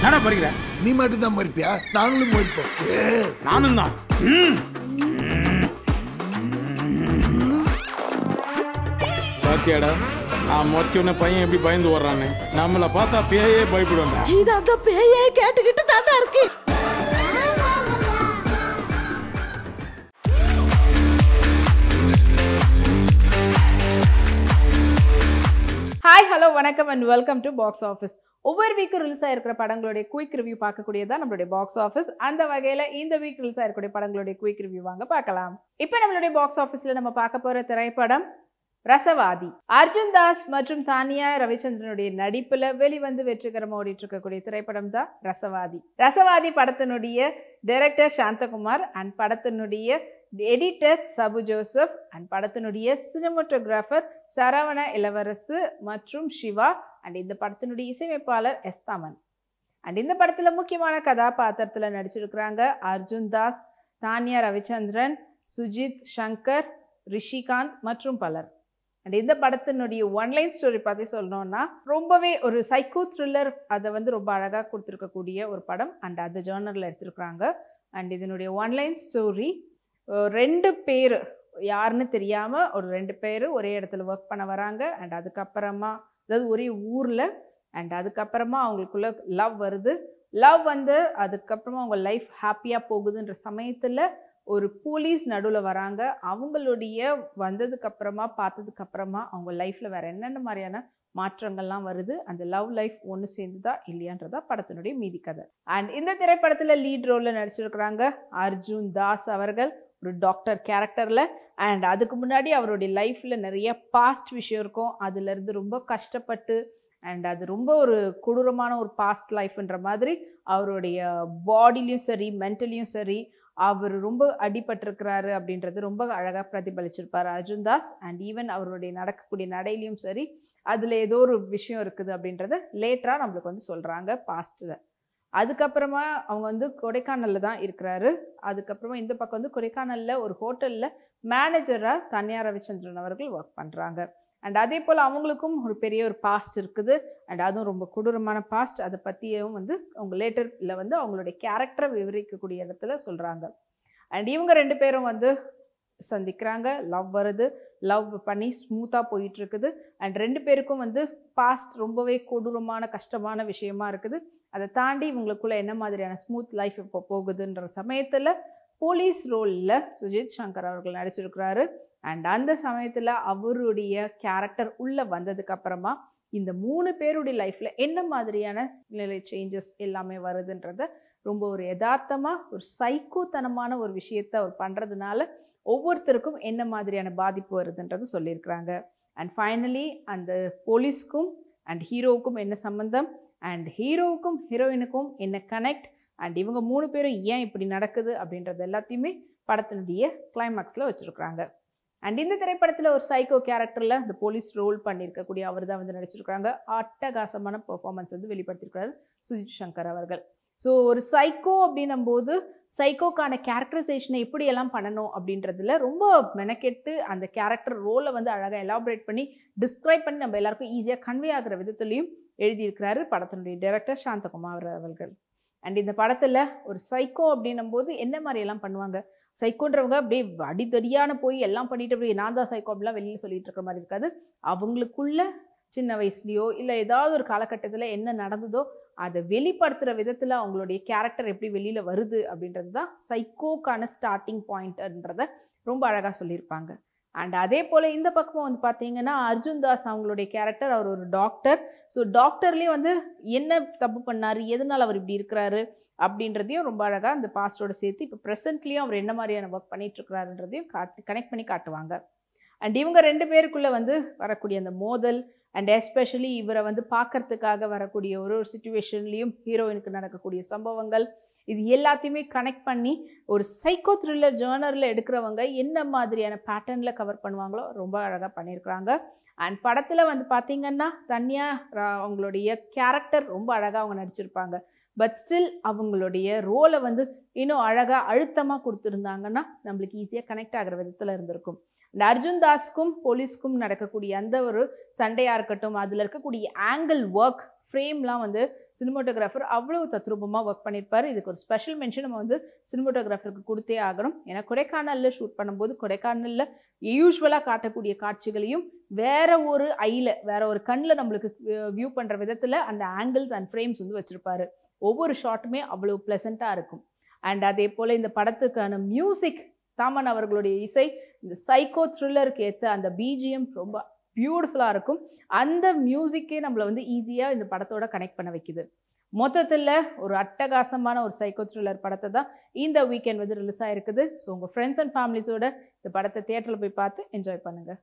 என்னடா பறிக்கிற? நீ மட்டும் தான் மறிப்பியா நாங்களும் மறிப்போம் ஏ, நானும் தான் பாத்தியாடா நான் மொச்ச பையன் எப்படி பயந்து வர்றான்னு நம்மளை பார்த்தா பேயே பயப்படுவாங்க. இது அந்த பேயே கேட்டுக்கிட்டு தாண்டா இருக்கு வணக்கம் and welcome to box office ஒவ்வொரு வீக் ரிலீஸாக இருக்கிற படங்களுடைய குயிக் ரிவ்யூ பார்க்கக்கூடியதான் நம்மளுடைய பாக்ஸ் ஆஃபீஸ் அந்த வகையில் இந்த வீக் ரிலீஸ் இருக்கக்கூடிய படங்களுடைய குயிக் ரிவ்யூ வாங்க பார்க்கலாம். இப்போ நம்மளுடைய பாக்ஸ் ஆஃபீஸில் நம்ம பார்க்க போகிற திரைப்படம் ரசவாதி. அர்ஜுன் தாஸ் மற்றும் தானியா ரவிச்சந்திரனுடைய நடிப்புல வெளிவந்து வெற்றிகரமாக ஓடிட்டு இருக்கக்கூடிய திரைப்படம் தான் ரசவாதி. ரசவாதி படத்தினுடைய டைரக்டர் சாந்தகுமார் அண்ட் படத்தினுடைய எடிட்டர் சபு ஜோசப் அண்ட் படத்தினுடைய சினிமோட்டோகிராஃபர் சரவண இளவரசு மற்றும் சிவா அண்ட் இந்த படத்தினுடைய இசையமைப்பாளர் எஸ்தாமன். அண்ட் இந்த படத்தில் முக்கியமான கதாபாத்திரத்தில் நடிச்சிருக்கிறாங்க அர்ஜுன் தாஸ் தானியா ரவிச்சந்திரன் சுஜித் சங்கர் ரிஷிகாந்த் மற்றும் பலர். அண்ட் இந்த படத்தினுடைய ஒன்லைன் ஸ்டோரி பற்றி சொல்லணும்னா ரொம்பவே ஒரு சைக்கோ த்ரில்லர் அதை வந்து ரொம்ப அழகாக கொடுத்துருக்கக்கூடிய ஒரு படம். அண்ட் அந்த ஜேர்னரில் எடுத்திருக்கிறாங்க. அண்ட் இதனுடைய ஒன்லைன் ஸ்டோரி ரெண்டு பேர் யாருன்னு தெரியாமல் ஒரு ரெண்டு பேர் ஒரே இடத்துல ஒர்க் பண்ண வராங்க. அண்ட் அதுக்கப்புறமா அதாவது ஒரே ஊரில் அண்ட் அதுக்கப்புறமா அவங்களுக்குள்ள லவ் வருது. லவ் வந்து அதுக்கப்புறமா அவங்க லைஃப் ஹாப்பியாக போகுதுன்ற சமயத்தில் ஒரு போலீஸ் நடுவில் வராங்க. அவங்களுடைய வந்ததுக்கப்புறமா பார்த்ததுக்கப்புறமா அவங்க லைஃப்பில் வேறு என்னென்ன மாதிரியான மாற்றங்கள்லாம் வருது? அந்த லவ் லைஃப் ஒன்று சேர்ந்துதா இல்லையான்றதா படத்தினுடைய மீதி கதை. அண்ட் இந்த திரைப்படத்தில் லீட் ரோலில் நடிச்சிருக்கிறாங்க அர்ஜுன் தாஸ் அவர்கள். ஒரு டாக்டர் கேரக்டரில் அண்ட் அதுக்கு முன்னாடி அவருடைய லைஃப்பில் நிறைய பாஸ்ட் விஷயம் இருக்கும். அதுலேருந்து ரொம்ப கஷ்டப்பட்டு அண்ட் அது ரொம்ப ஒரு கொடூரமான ஒரு பாஸ்ட் லைஃப்ன்ற மாதிரி அவருடைய பாடிலையும் சரி மென்டலியும் சரி அவர் ரொம்ப அடிபட்டிருக்கிறாரு அப்படின்றது ரொம்ப அழகாக பிரதிபலிச்சிருப்பார் அர்ஜுன் தாஸ். அண்ட் ஈவன் அவருடைய நடக்கக்கூடிய நடையிலையும் சரி அதில் ஏதோ ஒரு விஷயம் இருக்குது அப்படின்றத லேட்டராக நம்மளுக்கு வந்து சொல்கிறாங்க பாஸ்ட்டில் அதுக்கப்புறமா அவங்க வந்து கொடைக்கானலில் தான் இருக்கிறாரு. அதுக்கப்புறமா இந்த பக்கம் வந்து கொடைக்கானலில் ஒரு ஹோட்டலில் மேனேஜராக தனியார் ரவிச்சந்திரன் அவர்கள் ஒர்க் பண்ணுறாங்க அண்ட் அதே போல் அவங்களுக்கும் ஒரு பெரிய ஒரு பாஸ்ட் இருக்குது. அண்ட் அதுவும் ரொம்ப கொடூரமான பாஸ்ட் அதை பற்றியும் வந்து அவங்க லேட்டரில் வந்து அவங்களுடைய கேரக்டரை விவரிக்கக்கூடிய இடத்துல சொல்கிறாங்க அண்ட் இவங்க ரெண்டு பேரும் வந்து சந்திக்கிறாங்க. லவ் வருது. லவ் பண்ணி ஸ்மூத்தாக போயிட்டுருக்குது. அண்ட் ரெண்டு பேருக்கும் வந்து பாஸ்ட் ரொம்பவே கொடூரமான கஷ்டமான விஷயமா இருக்குது. அதை தாண்டி இவங்களுக்குள்ளே என்ன மாதிரியான ஸ்மூத் லைஃப் இப்போ போகுதுன்ற சமயத்தில் போலீஸ் ரோலில் சுஜித் சங்கர் அவர்கள் நடிச்சிருக்கிறாரு. அண்ட் அந்த சமயத்தில் அவருடைய கேரக்டர் உள்ளே வந்ததுக்கப்புறமா இந்த மூணு பேருடைய லைஃப்பில் என்ன மாதிரியான நிலை சேஞ்சஸ் எல்லாமே வருதுன்றத ரொம்ப ஒரு யதார்த்தமாக ஒரு சைக்கோத்தனமான ஒரு விஷயத்த அவர் பண்ணுறதுனால ஒவ்வொருத்தருக்கும் என்ன மாதிரியான பாதிப்பு வருதுன்றது சொல்லியிருக்கிறாங்க. அண்ட் ஃபைனலி அந்த போலீஸ்க்கும் அண்ட் ஹீரோவுக்கும் என்ன சம்மந்தம் அண்ட் ஹீரோவுக்கும் ஹீரோயினுக்கும் என்ன கனெக்ட் அண்ட் இவங்க மூணு பேரும் ஏன் இப்படி நடக்குது அப்படின்றது எல்லாத்தையுமே படத்தினுடைய கிளைமேக்ஸில் வச்சுருக்குறாங்க. அண்ட் இந்த திரைப்படத்தில் ஒரு சைக்கோ கேரக்டரில் இந்த போலீஸ் ரோல் பண்ணியிருக்கக்கூடிய அவர் தான் வந்து நடிச்சிருக்கிறாங்க. அட்டகாசமான பெர்ஃபார்மன்ஸ் வந்து வெளிப்படுத்தியிருக்கிறார் சுஜித் சங்கர் அவர்கள். ஸோ ஒரு சைக்கோ அப்படின்னும் போது சைக்கோக்கான கேரக்டரைசேஷனை எப்படியெல்லாம் பண்ணணும் அப்படின்றதுல ரொம்ப மெனக்கெட்டு அந்த கேரக்டர் ரோலை வந்து அழகாக எலாபரேட் பண்ணி டிஸ்கிரைப் பண்ணி நம்ம எல்லாருக்கும் ஈஸியாக கன்வே ஆகிற விதத்துலையும் எழுதியிருக்கிறாரு படத்தினுடைய டைரக்டர் சாந்தகுமார் அவர்கள். அண்ட் இந்த படத்தில் ஒரு சைக்கோ அப்படின்னும் போது என்ன மாதிரியெல்லாம் பண்ணுவாங்க? சைக்கோன்றவங்க அப்படியே அடித்தடியான போய் எல்லாம் பண்ணிட்டு அப்படியே நான் தான் சைக்கோ அப்படிலாம் வெளியில் சொல்லிட்டு இருக்கிற மாதிரி இருக்காது. அவங்களுக்குள்ள சின்ன வயசுலையோ இல்லை ஏதாவது ஒரு காலகட்டத்தில் என்ன நடந்ததோ அதை வெளிப்படுத்துகிற விதத்தில் அவங்களுடைய கேரக்டர் எப்படி வெளியில் வருது அப்படின்றது தான் சைக்கோக்கான ஸ்டார்டிங் பாயிண்ட்ன்றத ரொம்ப அழகாக சொல்லியிருப்பாங்க. அண்ட் அதே போல் இந்த பக்கமும் வந்து பார்த்தீங்கன்னா அர்ஜுன் தாஸ் அவங்களுடைய கேரக்டர் அவர் ஒரு டாக்டர் ஸோ டாக்டர்லேயும் வந்து என்ன தப்பு பண்ணார் எதனால் அவர் இப்படி இருக்கிறாரு அப்படின்றதையும் ரொம்ப அழகாக அந்த பாஸ்டோட சேர்த்து இப்போ ப்ரெசென்ட்லேயும் அவர் என்ன மாதிரியான ஒர்க் பண்ணிகிட்ருக்கிறாருன்றதையும் காட்டு கனெக்ட் பண்ணி காட்டுவாங்க. அண்ட் இவங்க ரெண்டு பேருக்குள்ளே வந்து வரக்கூடிய அந்த மோதல் அண்ட் எஸ்பெஷலி இவரை வந்து பார்க்கறதுக்காக வரக்கூடிய ஒரு ஒரு சுச்சுவேஷன்லேயும் ஹீரோயினுக்கு நடக்கக்கூடிய சம்பவங்கள் இது எல்லாத்தையுமே கனெக்ட் பண்ணி ஒரு சைக்கோ த்ரில்லர் ஜேர்னரில் எடுக்கிறவங்க என்ன மாதிரியான பேட்டர்னில் கவர் பண்ணுவாங்களோ ரொம்ப அழகாக பண்ணியிருக்கிறாங்க. அண்ட் படத்தில் வந்து பார்த்தீங்கன்னா தனியாக அவங்களுடைய கேரக்டர் ரொம்ப அழகாக அவங்க நடிச்சிருப்பாங்க. பட் ஸ்டில் அவங்களுடைய ரோலை வந்து இன்னும் அழகாக அழுத்தமாக கொடுத்துருந்தாங்கன்னா நம்மளுக்கு ஈஸியாக கனெக்ட் ஆகிற விதத்தில் இருந்திருக்கும். இந்த அர்ஜுன் தாஸ்க்கும் போலீஸ்க்கும் நடக்கக்கூடிய அந்த ஒரு சண்டையாக இருக்கட்டும் அதில் இருக்கக்கூடிய ஆங்கிள் ஒர்க் ஃப்ரேம்லாம் வந்து சினிமோட்டோகிராஃபர் அவ்வளோ தத்ரூபமாக ஒர்க் பண்ணியிருப்பாரு இதுக்கு ஒரு ஸ்பெஷல் மென்ஷன் நம்ம வந்து சினிமோட்டோகிராஃபருக்கு கொடுத்தே ஆகணும். ஏன்னா கொடைக்கானலில் ஷூட் பண்ணும்போது கொடைக்கானலில் யூஸ்வலாக காட்டக்கூடிய காட்சிகளையும் வேற ஒரு ஐயில் வேற ஒரு கண்ணில் நம்மளுக்கு வியூ பண்ணுற விதத்தில் அந்த ஆங்கிள்ஸ் அண்ட் ஃப்ரேம்ஸ் வந்து வச்சுருப்பாரு. ஒவ்வொரு ஷாட்டுமே அவ்வளோ ப்ளசண்ட்டாக இருக்கும். அண்ட் அதே போல் இந்த படத்துக்கான மியூசிக் தாமன் அவர்களுடைய இசை இந்த சைக்கோ த்ரில்லருக்கு ஏற்ற அந்த பிஜிஎம் ரொம்ப பியூட்டிஃபுல்லாக இருக்கும். அந்த மியூசிக்கே நம்மளை வந்து ஈஸியாக இந்த படத்தோட கனெக்ட் பண்ண வைக்குது. மொத்தத்தில் ஒரு அட்டகாசமான ஒரு சைக்கோ த்ரில்லர் படத்தை தான் இந்த வீக்கெண்ட் வந்து ரிலீஸ் ஆகிருக்குது ஸோ உங்கள் ஃப்ரெண்ட்ஸ் அண்ட் ஃபேமிலிஸோட இந்த படத்தை தியேட்டரில் போய் பார்த்து என்ஜாய் பண்ணுங்கள்